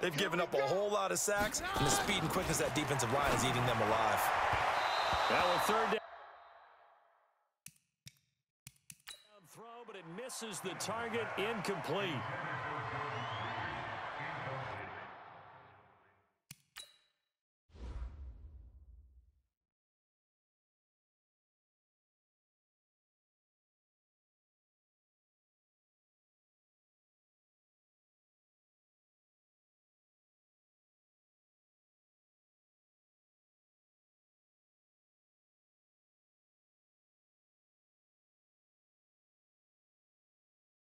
They've given up a whole lot of sacks, and the speed and quickness that defensive line is eating them alive. Now a third down. Throw, but it misses the target incomplete.